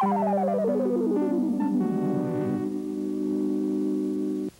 Thank you.